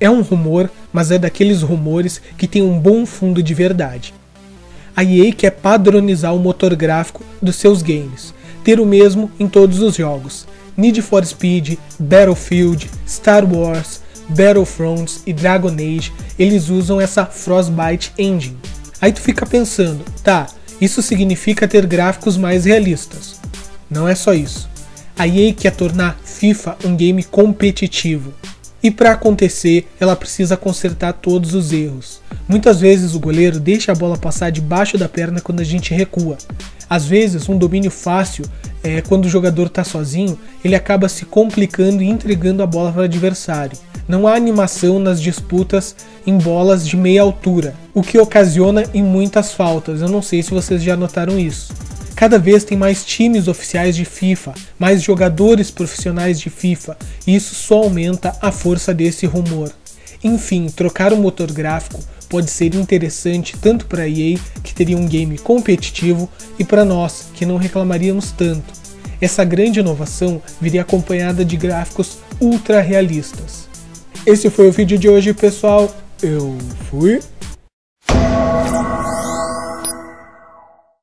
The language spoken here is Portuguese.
É um rumor, mas é daqueles rumores que tem um bom fundo de verdade. A EA quer padronizar o motor gráfico dos seus games, ter o mesmo em todos os jogos. Need for Speed, Battlefield, Star Wars, Battlefronts e Dragon Age, eles usam essa Frostbite Engine. Aí tu fica pensando, tá, isso significa ter gráficos mais realistas. Não é só isso. A EA quer tornar FIFA um game competitivo. E para acontecer, ela precisa consertar todos os erros. Muitas vezes o goleiro deixa a bola passar debaixo da perna quando a gente recua. Às vezes, um domínio fácil, é, quando o jogador está sozinho, ele acaba se complicando e entregando a bola para o adversário. Não há animação nas disputas em bolas de meia altura, o que ocasiona em muitas faltas. Eu não sei se vocês já notaram isso. Cada vez tem mais times oficiais de FIFA, mais jogadores profissionais de FIFA, e isso só aumenta a força desse rumor. Enfim, trocar o motor gráfico pode ser interessante tanto para a EA, que teria um game competitivo, e para nós, que não reclamaríamos tanto. Essa grande inovação viria acompanhada de gráficos ultra realistas. Esse foi o vídeo de hoje, pessoal. Eu fui.